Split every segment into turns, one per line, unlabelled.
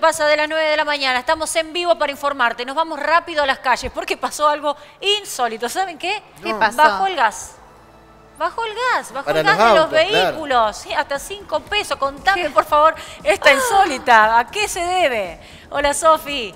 Pasa de las 9 de la mañana, estamos en vivo para informarte. Nos vamos rápido a las calles porque pasó algo insólito. ¿Saben qué?
¿Qué pasó?
Bajó el gas. Bajó el gas, bajó
Para
el gas
los
de los
autos,
vehículos. Sí, hasta 5 pesos. Contame, por favor, esta insólita. ¿A qué se debe? Hola, Sofi.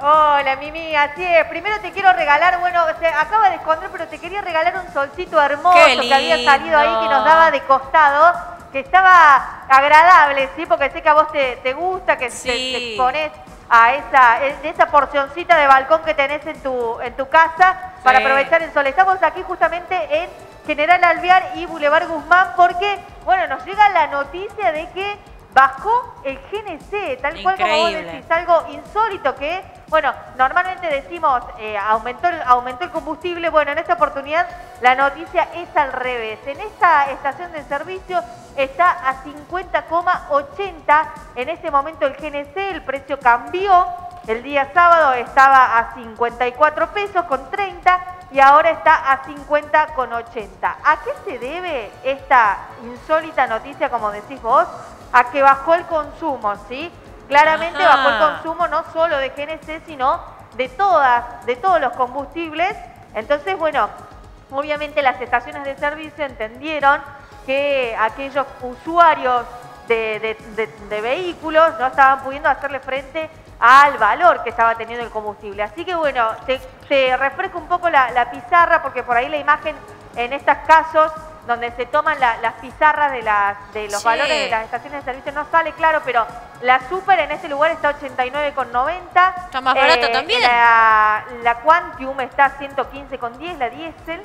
Hola, Mimi, así es. Primero te quiero regalar, bueno, se acaba de esconder, pero te quería regalar un solcito hermoso que había salido ahí, que nos daba de costado, que estaba agradable, ¿sí? Porque sé que a vos te, te gusta, que te-
Sí.
te, expones a esa, esa porcioncita de balcón que tenés en tu, en tu casa para aprovechar el sol. Estamos aquí justamente en General Alvear y Boulevard Guzmán porque, bueno, nos llega la noticia de que bajó el GNC, tal cual como vos decís, algo insólito que, bueno, normalmente decimos eh, aumentó, el, aumentó el combustible, bueno, en esta oportunidad la noticia es al revés. En esta estación de servicio está a 50,80 en este momento el GNC, el precio cambió, el día sábado estaba a 54 pesos con 30 y ahora está a 50 con 80. ¿A qué se debe esta insólita noticia, como decís vos? A que bajó el consumo, ¿sí? Claramente
Ajá.
bajó el consumo no solo de GNC, sino de todas, de todos los combustibles. Entonces, bueno, obviamente las estaciones de servicio entendieron que aquellos usuarios de, de- de- de vehículos no estaban pudiendo hacerle frente al valor que estaba teniendo el combustible. Así que bueno, te, te refresco un poco la, la pizarra porque por ahí la imagen en estos casos donde se toman la- las pizarras de, las, de los
Sí.
valores de las estaciones de servicio no sale claro, pero la Super en este lugar está 89,90.
Está más barata también.
La, la Quantium está 115,10, la Diesel.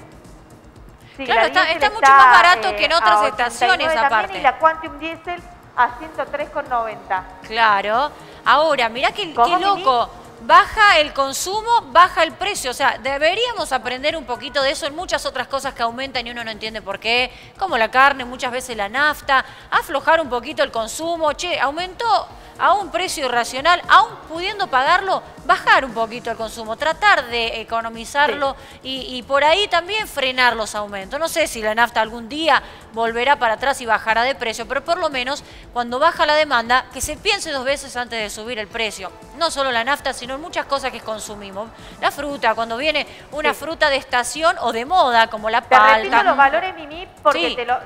Sí,
Claro,
la
está- está mucho más barato que en otras
89
estaciones aparte.
Y la Quantum Diesel a 103,90.
Claro. Ahora, mirá qué,
¿Cómo,
qué loco. Baja el consumo, baja el precio. O sea, deberíamos aprender un poquito de eso en muchas otras cosas que aumentan y uno no entiende por qué, como la carne, muchas veces la nafta, aflojar un poquito el consumo. Che, aumentó a un precio irracional, aún pudiendo pagarlo, bajar un poquito el consumo, tratar de economizarlo y, y por ahí también frenar los aumentos. No sé si la nafta algún día volverá para atrás y bajará de precio, pero por lo menos cuando baja la demanda, que se piense dos veces antes de subir el precio. No solo la nafta, sino sino en muchas cosas que consumimos. La fruta, cuando viene una fruta de estación o de moda, como la palta.
Te repito los valores, Mimi, porque te lo...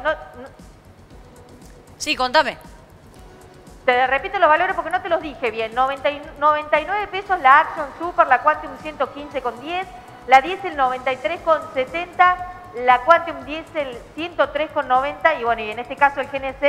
Sí, contame.
Te repito los valores porque no te los dije bien. 90, 99 pesos la Action Super, la Quantum 115,10, la Diesel 93,70, la Quantum Diesel 103,90 y bueno, y en este caso el GNC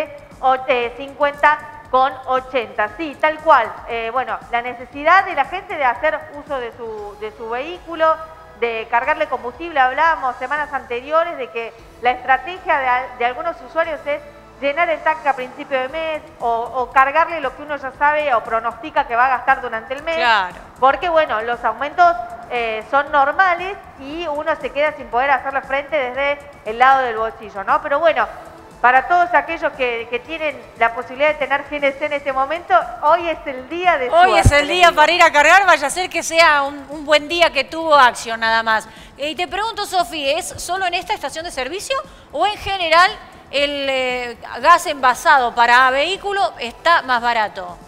eh, 50 con 80. Sí, tal cual. Eh, bueno, la necesidad de la gente de hacer uso de su, de su vehículo, de cargarle combustible. Hablábamos semanas anteriores de que la estrategia de, de algunos usuarios es llenar el tanque a principio de mes o, o, cargarle lo que uno ya sabe o pronostica que va a gastar durante el mes.
Claro.
Porque, bueno, los aumentos eh, son normales y uno se queda sin poder hacerle frente desde el lado del bolsillo, ¿no? Pero bueno, para todos aquellos que, que tienen la posibilidad de tener GNC en este momento, hoy es el día de
Hoy es el día para ir a cargar, vaya a ser que sea un, un buen día que tuvo acción nada más. Eh, Y te pregunto, Sofi, ¿es solo en esta estación de servicio o en general el eh, gas envasado para vehículo está más barato?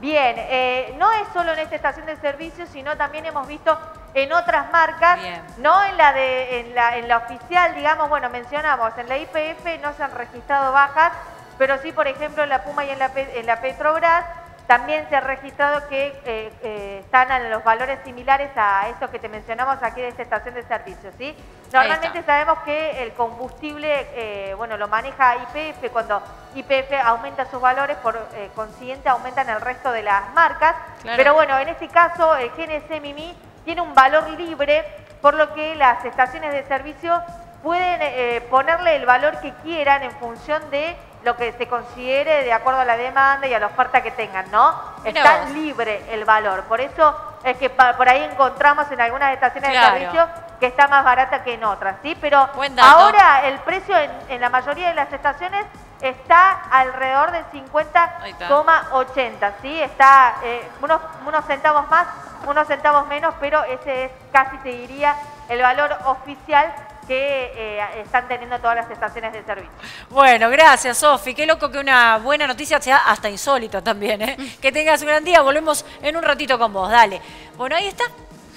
Bien, eh, no es solo en esta estación de servicio, sino también hemos visto en otras marcas,
Bien.
no en la de en la, en la oficial, digamos, bueno, mencionamos, en la IPF no se han registrado bajas, pero sí, por ejemplo, en la Puma y en la, en la Petrobras también se ha registrado que eh, eh, están a los valores similares a estos que te mencionamos aquí de esta estación de servicio, ¿sí? Normalmente sabemos que el combustible, eh, bueno, lo maneja IPF, cuando IPF aumenta sus valores, por consiguiente aumentan el resto de las marcas,
Claro.
pero bueno, en este caso el GNC Mimi tiene un valor libre, por lo que las estaciones de servicio pueden eh, ponerle el valor que quieran en función de lo que se considere de acuerdo a la demanda y a la oferta que tengan, ¿no? Está
vos.
libre el valor, por eso es que por ahí encontramos en algunas estaciones
Claro.
de servicio que está más barata que en otras, ¿sí? Pero ahora el precio en, en la mayoría de las estaciones está alrededor
está.
50,80, ¿sí? Está eh, unos, unos centavos más, unos centavos menos, pero ese es casi, te diría, el valor oficial que eh, están teniendo todas las estaciones de servicio.
Bueno, gracias, Sofi. Qué loco que una buena noticia sea hasta insólito también, ¿eh? Que tengas un gran día. Volvemos en un ratito con vos. Dale. Bueno, ahí está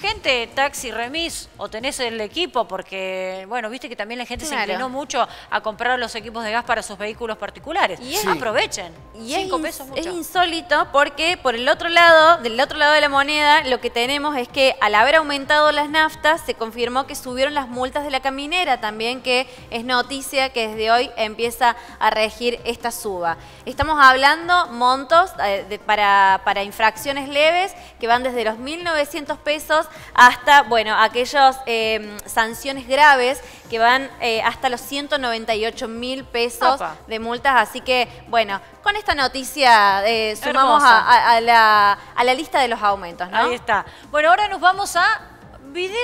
gente, taxi, remis, o tenés el equipo, porque, bueno, viste que también la gente se inclinó mucho a comprar los equipos de gas para sus vehículos particulares. Y aprovechen.
Y es, es insólito porque por el otro lado, del otro lado de la moneda, lo que tenemos es que al haber aumentado las naftas, se confirmó que subieron las multas de la caminera también, que es noticia que desde hoy empieza a regir esta suba. Estamos hablando montos eh, para, para infracciones leves que van desde los 1.900 pesos hasta, bueno, aquellas em, sanciones graves que van eh, hasta los 198 mil pesos de multas. Así que, bueno, con esta noticia eh, sumamos a, la, a la lista de los aumentos, ¿no?
Ahí está. Bueno, ahora nos vamos a video.